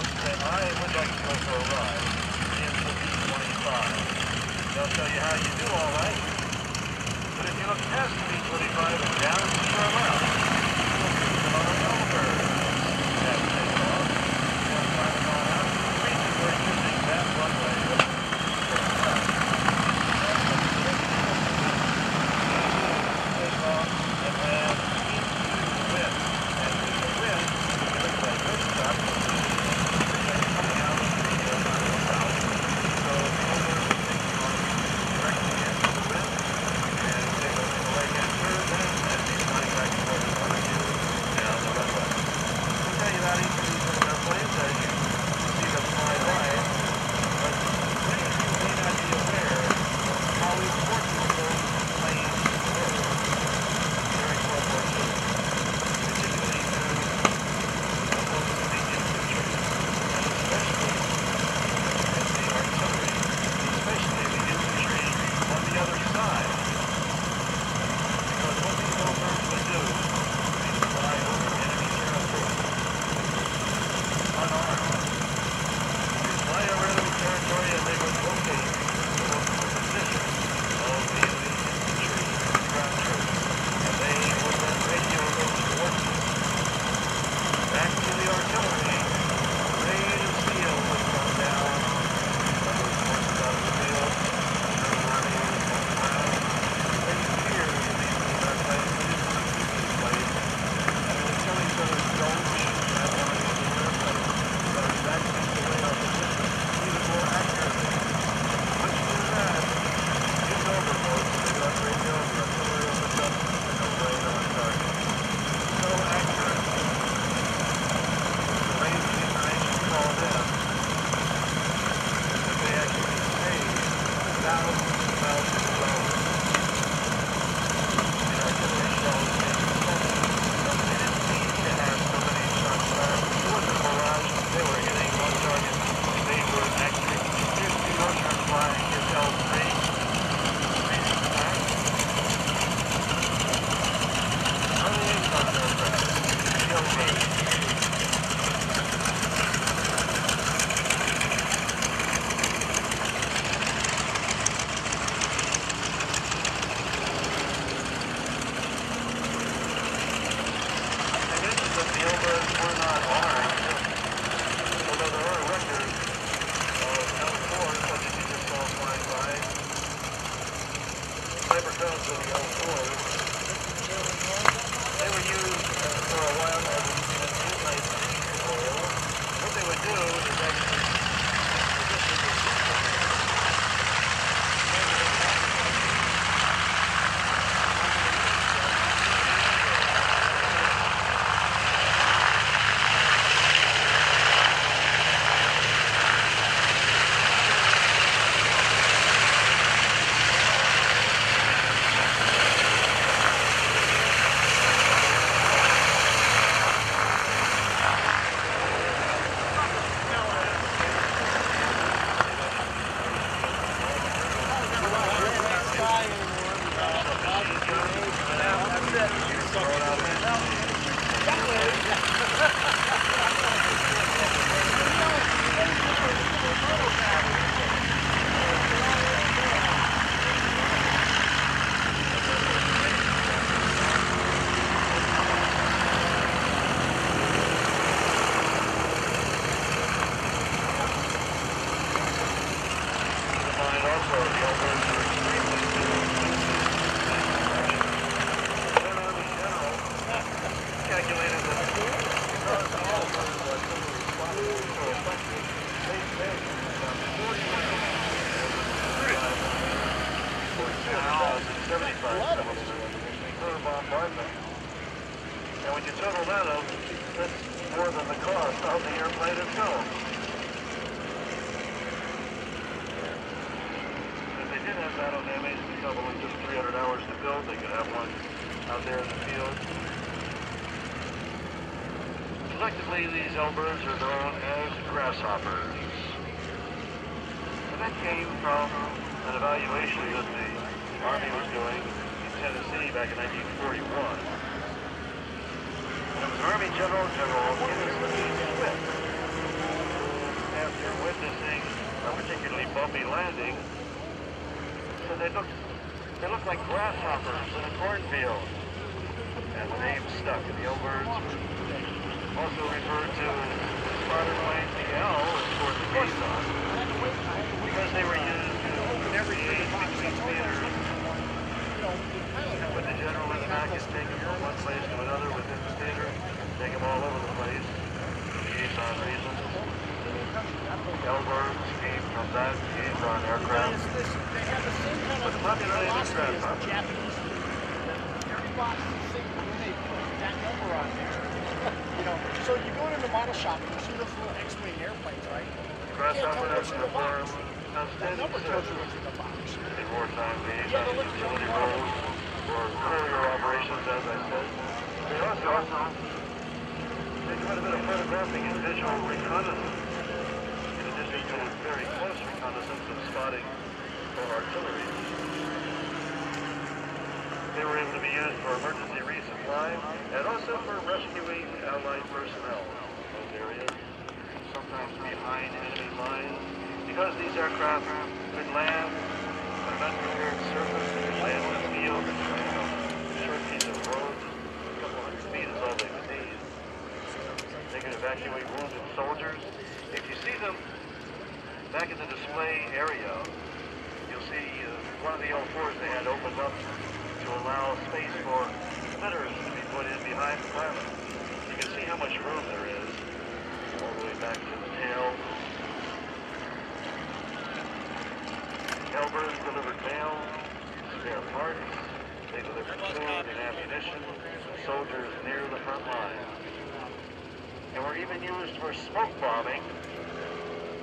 said, I would like to go for a ride in the B-25. They'll tell you how you do all right. But if you look past the B-25 and down to your left, we're not honoring And when you total that up, that's more than the cost of the airplane itself. If they did have that on the MHP, only just 300 hours to build, they could have one out there in the field. Collectively, these L-birds are known as grasshoppers. And that came from an evaluation that the Army was doing in Tennessee back in 1941. Army General General Kennedy After witnessing a particularly bumpy landing, so they look they look like grasshoppers in a cornfield. And the name stuck. The old birds also referred to as spider plane PL for the Quezon because they were used in every age between theaters when the general and the Mac is taken from one place to another within the theater, take them all over the place for liaison reasons. L-birds came from that liaison aircraft. They have the same kind of But the popularity of Las the Vegas, grasshopper. the Japanese. Every box is the same when they put that number on there. You know, so you go into the model shop and you see those little X-wing airplanes, right? Grasshopper in the box. Uh, that outstanding number tells you what's in the box. in wartime but utility roles or courier operations, as I said. They also, also do quite a bit of photographing and visual reconnaissance, in addition to very close reconnaissance and spotting for artillery. They were able to be used for emergency resupply and also for rescuing Allied personnel in those areas, sometimes behind enemy lines. Because these aircraft could land on an unprepared surface, they could land on a field, they could land on a short piece of road, a couple hundred feet is all they would need. They could evacuate wounded soldiers. If you see them back in the display area, you'll see uh, one of the L4s they had opened up to allow space for litters to be put in behind the pilot. You can see how much room there is, all the way back to the tail. L-birds delivered mail, spare parts, they delivered food and ammunition to soldiers near the front lines. And were even used for smoke bombing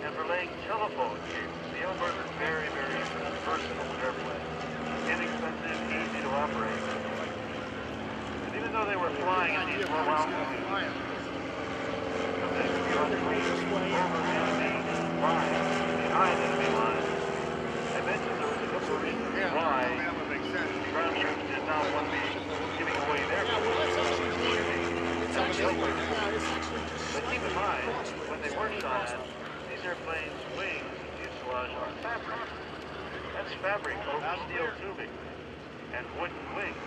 and for laying telephone cables. The L-birds are very, very versatile airplane. Inexpensive, easy to operate. And even though they were flying at these low altitudes, they could be on over enemy lines, behind enemy lines. I mentioned there was a couple of reasons why the ground troops did not want to be giving away their It's actually, it's actually just But keep in mind, when they were shot at, these airplanes' wings and fuselage are fabric. That's fabric over steel tubing and wooden wings.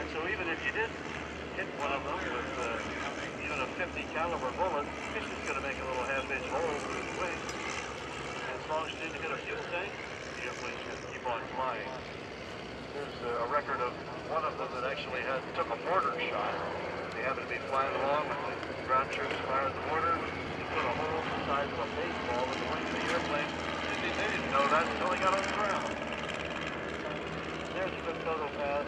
And so even if you did hit one of them with uh, even a 50 caliber bullet, it's just going to make a little half-inch hole through the wing. And as long as you didn't hit a fuel tank, the airplane's going to keep on flying. There's uh, a record of one of them that actually had took a mortar shot. They happened to be flying along when the ground troops fired the mortar. They put a hole the size of a baseball in the wing of the airplane. They, didn't- they didn't know that until they got on the ground. There's a photo pass.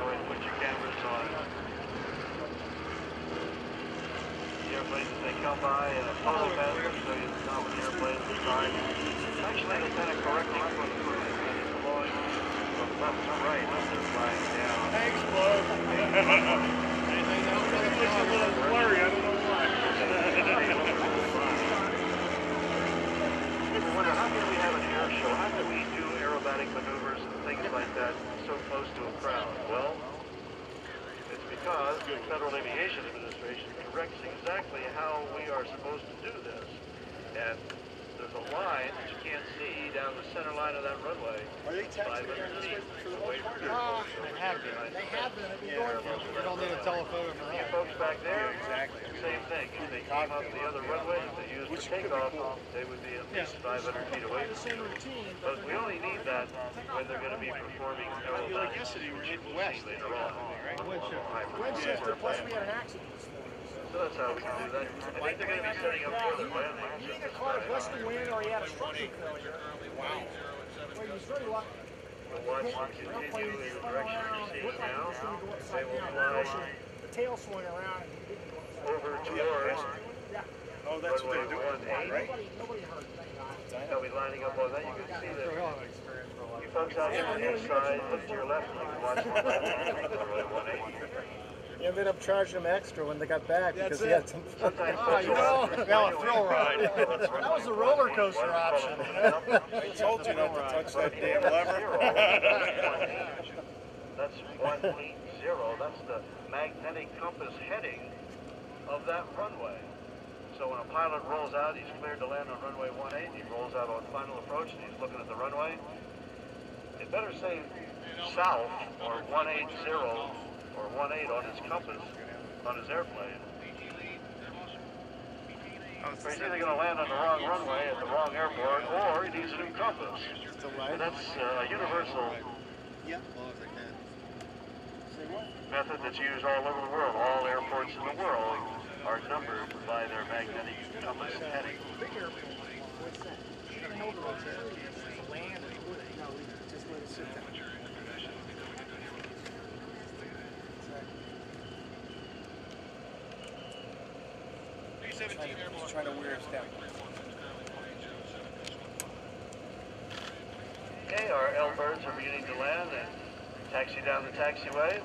Go ahead and put your cameras on. The airplanes they come by and a photo pass will show you the top of the airplane, the. Actually, kind of correcting for the crew. It's flowing from left to right as they're down. Thanks, Bud. It's a little blurry, I don't know why. Wonder how can we have an air show? How can we do aerobatic maneuvers and things like that so close to a crowd? Well, it's because the Federal Aviation Administration directs exactly how we are supposed to do this. And there's a line that you can't see down the center line of that runway. Are they texting here this way for the away most from part? your Ah, they have been. They have been. I've been Yeah, going for of You don't need a runway. telephoto for You that. folks back there, Exactly. same thing. If they came up the other runway, if they used for takeoff, they would be at least 500 feet away from same you. routine, But we only need that when they're going to be performing aerobatics, yesterday we were which heading we'll see west. later on. Winchester, plus we had an accident this morning. So that's how we can do that. I think they're going to be setting up for the land. He either caught a gust wind or he had a structure failure. Wow. Well, he was very lucky. We'll watch them continue in the direction you're seeing now. They will fly The tail swung around and he didn't go over towards Yeah. Oh, that's what they're doing, right? Nobody, nobody hurt. thank God. They'll be lining up on that. You can see that. You folks out here on the inside, look to your left, you can watch the left. Runway 180. You ended up charging him extra when they got back because he it. had some. Sometimes Ah, you know, now a thrill ride. That was the roller coaster option. I told you not to touch that damn lever. That's one eight zero. That's the magnetic compass heading of that runway. So when a pilot rolls out, he's cleared to land on runway 18. He rolls out on final approach and he's looking at the runway. It better say south or 180 or 18 on his compass on his airplane. Or he's either going to land on the wrong runway at the wrong airport or he needs a new compass. And that's uh, a universal method that's used all over the world. All airports in the world are numbered by their magnetic compass heading. Big airport. What's that? You didn't know there was a land or No, we just let it sit down. He's trying to wear us down. Okay, our L birds are beginning to land and taxi down the taxiway.